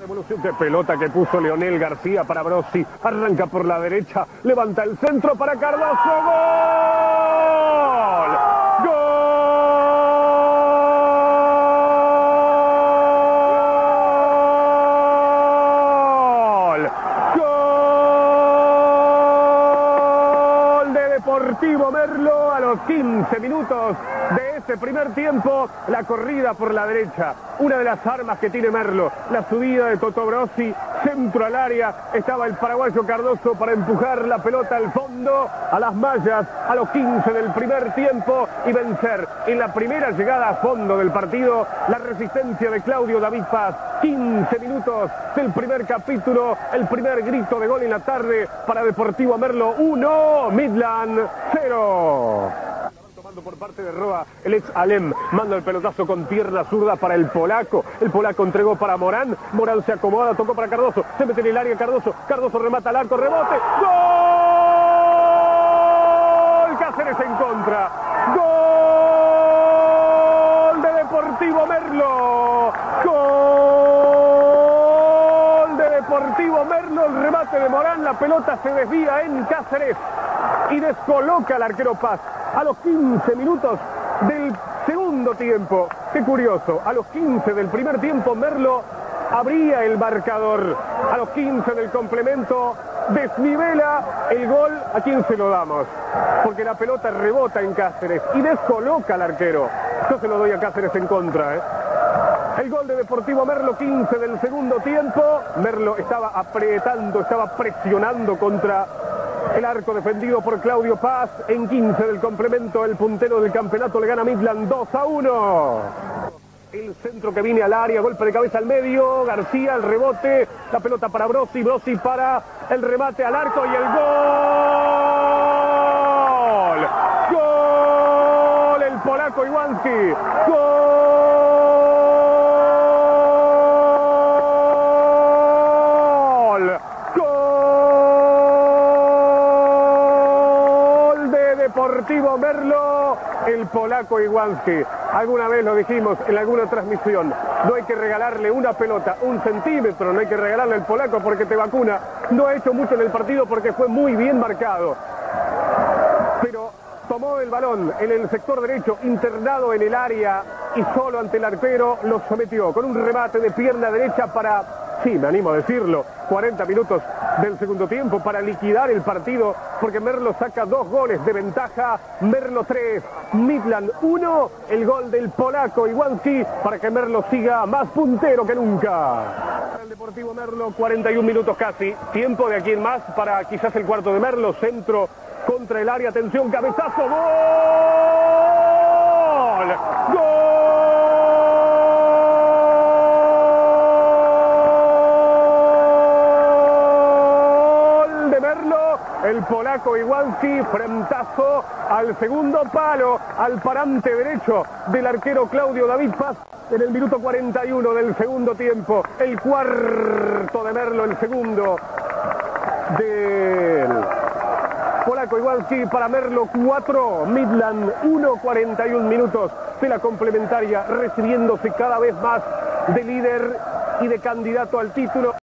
Devolución de pelota que puso Leonel García para Brossi. Arranca por la derecha, levanta el centro para Cardoso. ¡Gol! ¡Gol! ¡Gol! de Deportivo Merlo a los 15 minutos de este primer tiempo. La corrida por la derecha, una de las armas que tiene Merlo. La subida de Toto Brossi, centro al área. Estaba el paraguayo Cardoso para empujar la pelota al fondo, a las mallas, a los 15 del primer tiempo y vencer en la primera llegada a fondo del partido la resistencia de Claudio David Paz. 15 minutos del primer capítulo, el primer grito de gol en la tarde para Deportivo Merlo 1, Midland 0 tomando por parte de Roa, el ex Alem manda el pelotazo con pierna zurda para el polaco, el polaco entregó para Morán, Morán se acomoda, tocó para Cardoso, se mete en el área Cardoso, Cardoso remata al arco, rebote, ¡Gol! Cáceres en contra, ¡Gol de Deportivo Merlo! ¡Gol de Deportivo Merlo! El remate de Morán, la pelota se desvía en Cáceres y descoloca al arquero Paz a los 15 minutos del segundo tiempo. Qué curioso, a los 15 del primer tiempo Merlo abría el marcador. A los 15 del complemento desnivela el gol. ¿A quién se lo damos? Porque la pelota rebota en Cáceres y descoloca al arquero. Yo se lo doy a Cáceres en contra, ¿eh? El gol de Deportivo Merlo, 15 del segundo tiempo. Merlo estaba apretando, estaba presionando contra el arco defendido por Claudio Paz. En 15 del complemento, el puntero del campeonato le gana Midland 2 a 1. El centro que viene al área, golpe de cabeza al medio. García, el rebote. La pelota para Brossi. Brossi para el remate al arco y el gol. Gol. El polaco Iwanski. Gol. Gol de Deportivo Merlo, el polaco Iwanski. Alguna vez lo dijimos en alguna transmisión, no hay que regalarle una pelota, un centímetro, no hay que regalarle al polaco porque te vacuna. No ha hecho mucho en el partido porque fue muy bien marcado. Pero tomó el balón en el sector derecho, internado en el área y solo ante el arquero lo sometió con un remate de pierna derecha para, sí, me animo a decirlo, 40 minutos del segundo tiempo para liquidar el partido porque Merlo saca dos goles de ventaja, Merlo 3, Midland 1, el gol del polaco Iwanski para que Merlo siga más puntero que nunca. El Deportivo Merlo, 41 minutos casi, tiempo de aquí en más para quizás el cuarto de Merlo, centro contra el área, atención, cabezazo, gol, el polaco Iwanski, frentazo al segundo palo, al parante derecho del arquero Claudio David Paz en el minuto 41 del segundo tiempo, el cuarto de Merlo, el segundo del polaco Iwanski para Merlo 4, Midland 1, 41 minutos de la complementaria, recibiéndose cada vez más de líder y de candidato al título.